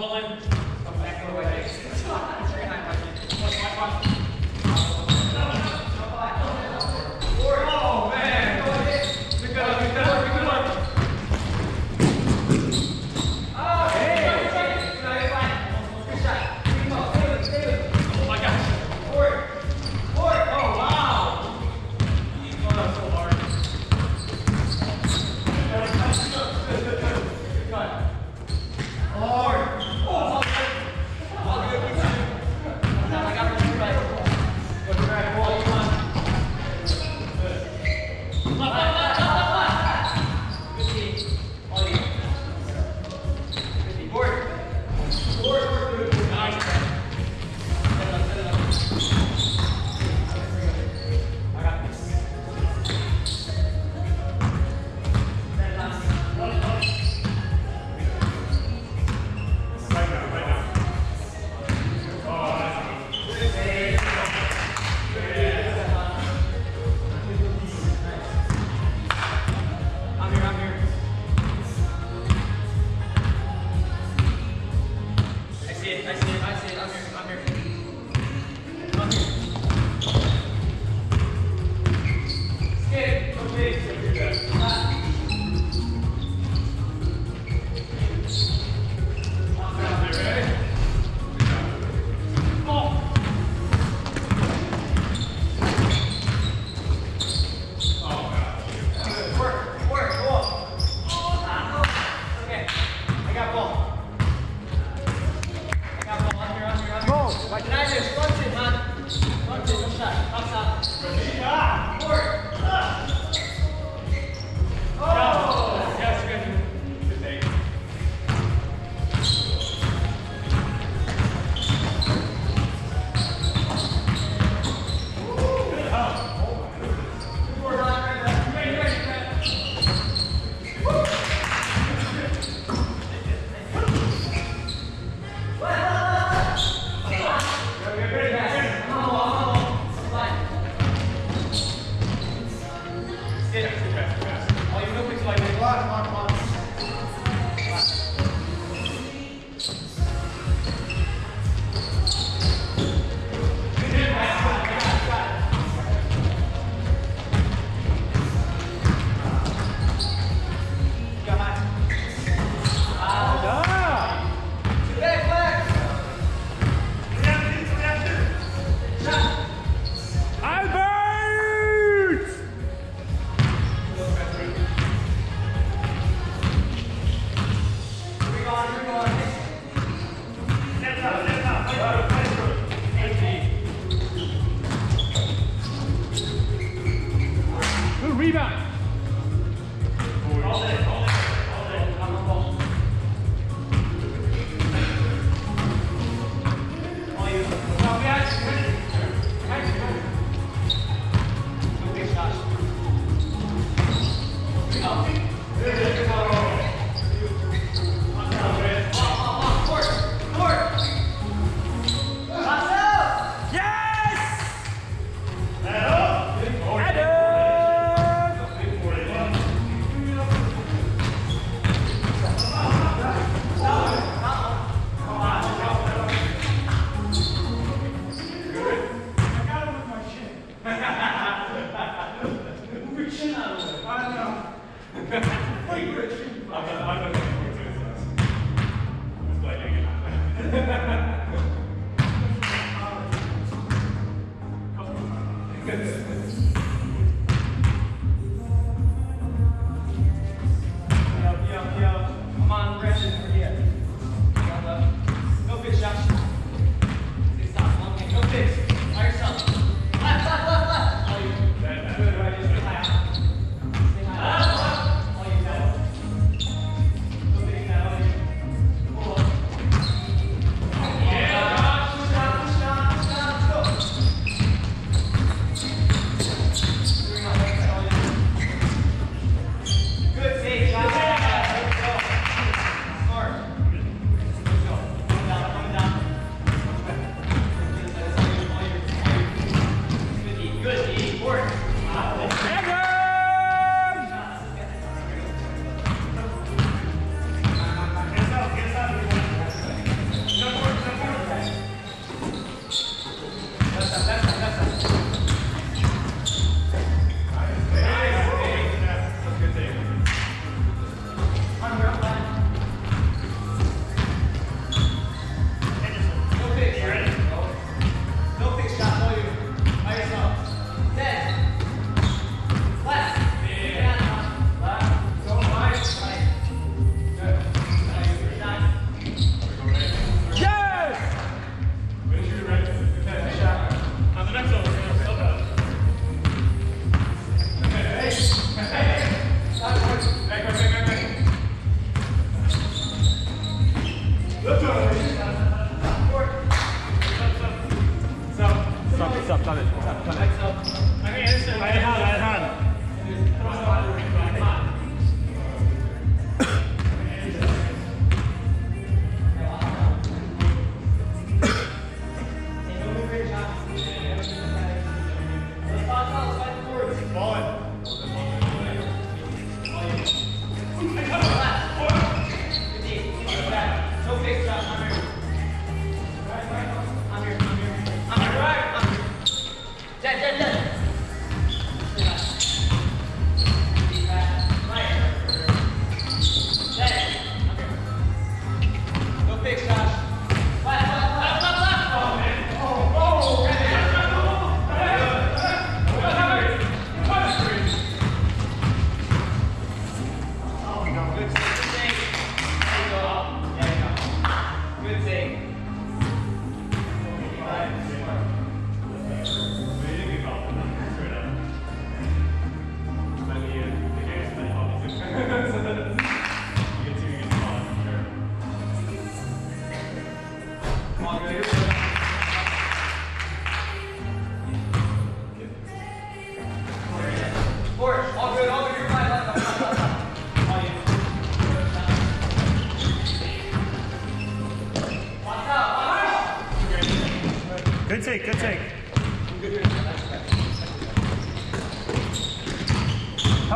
Mullen. Vai, vai.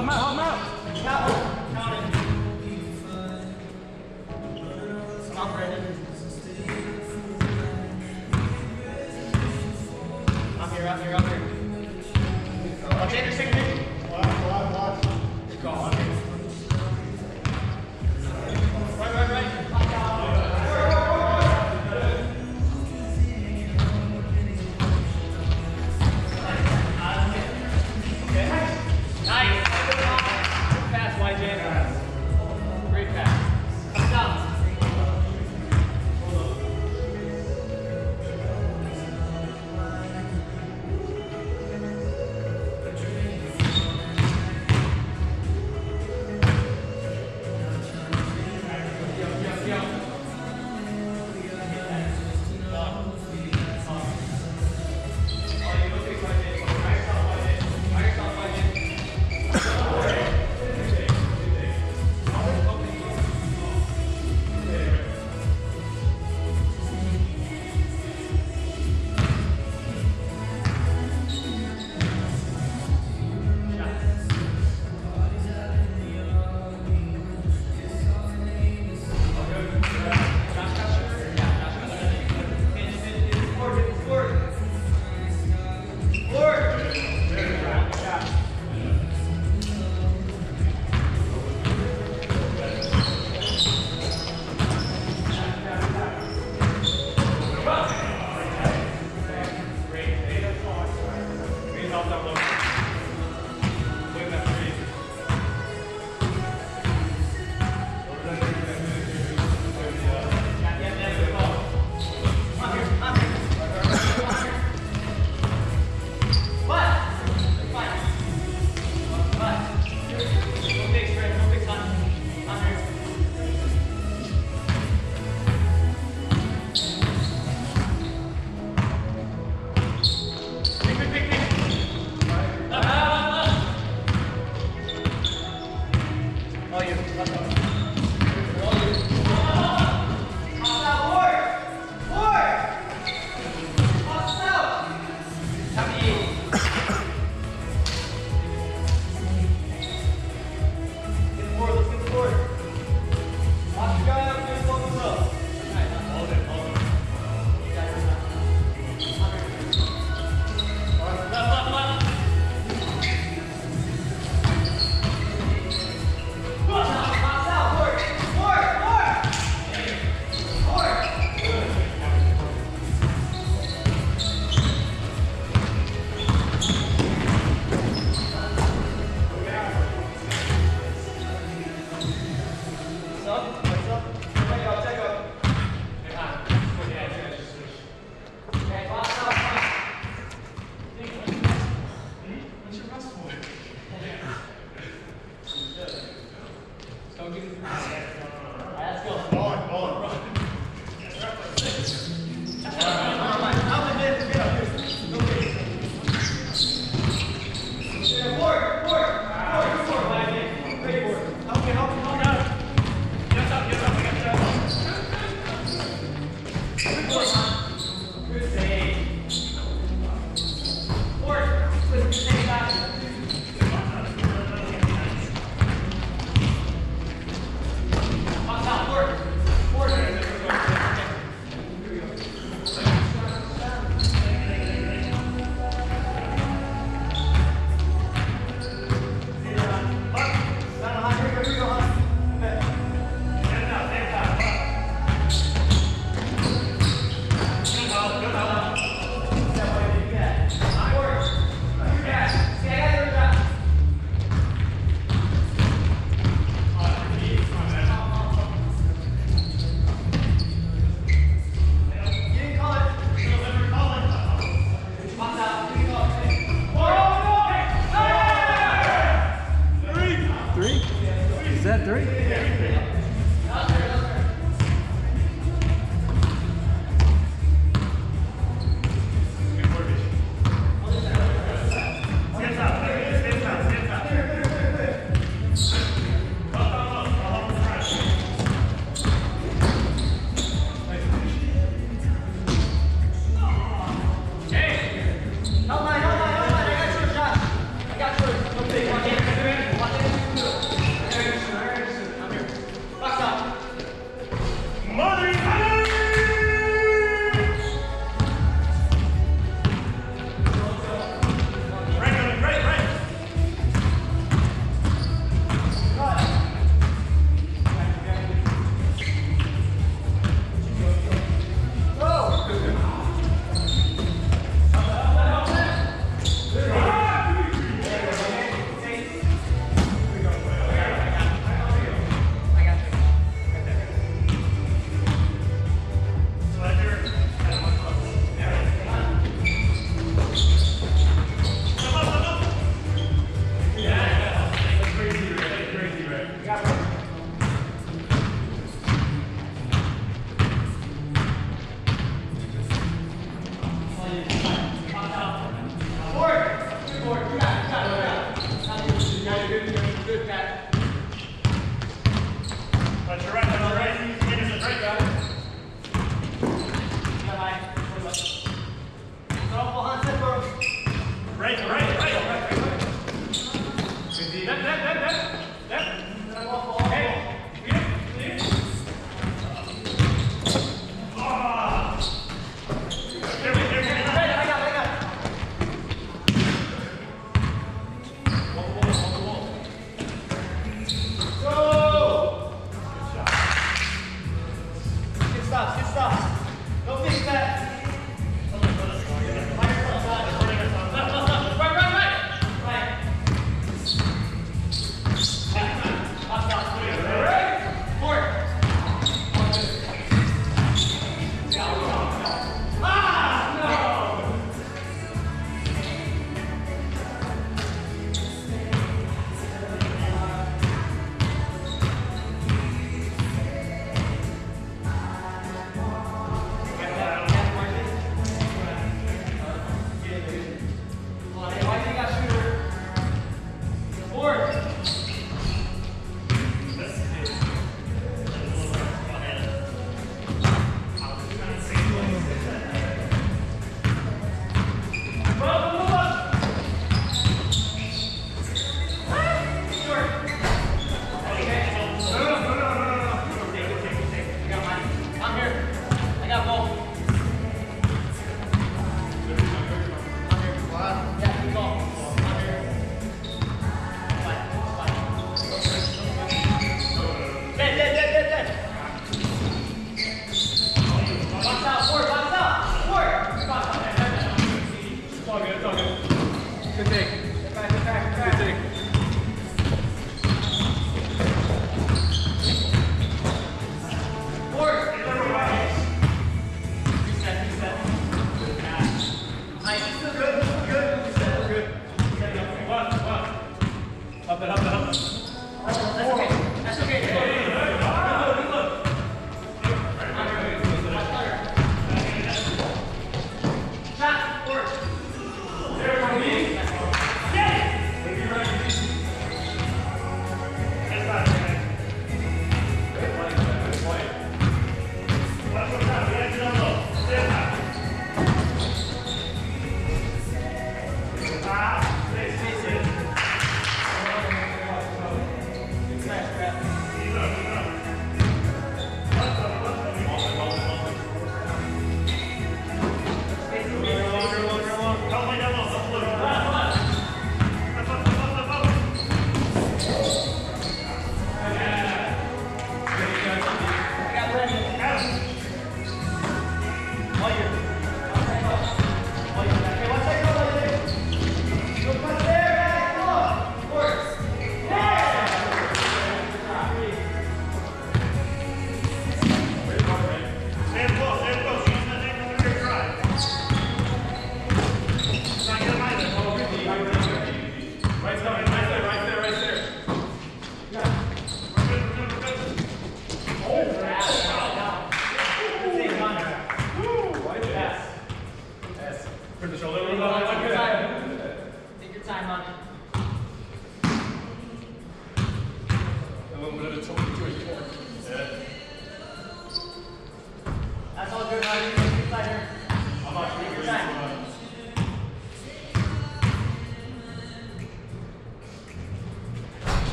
Help him out, help him out. Up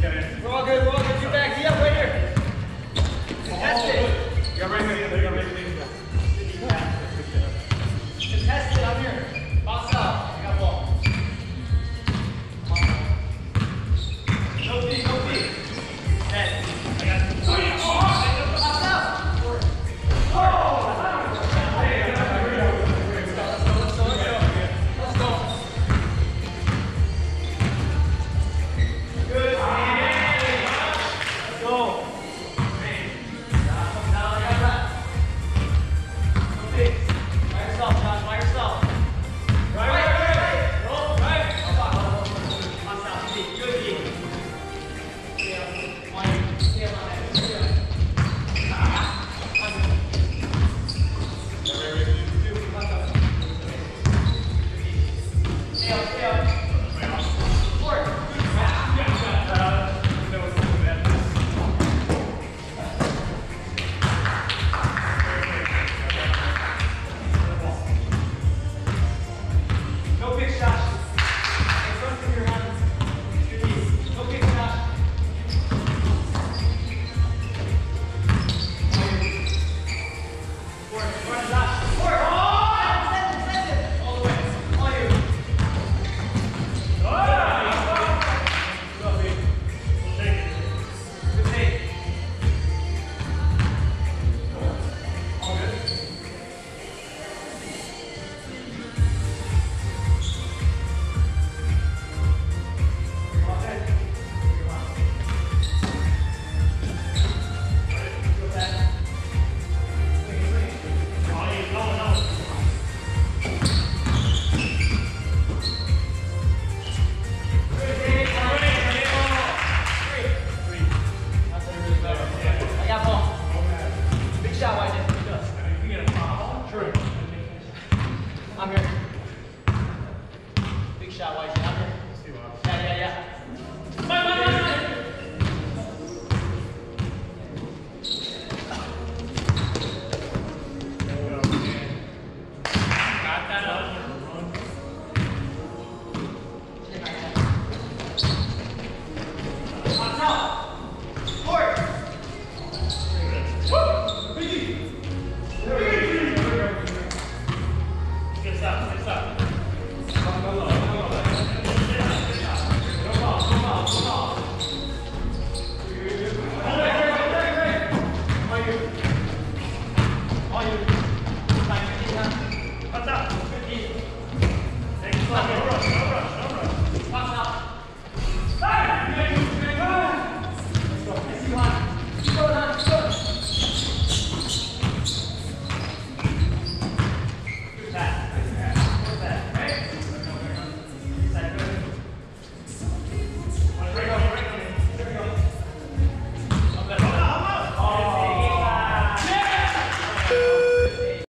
We're all good, we're all good. Get back. Yeah, right here. That's it. Yeah, right here.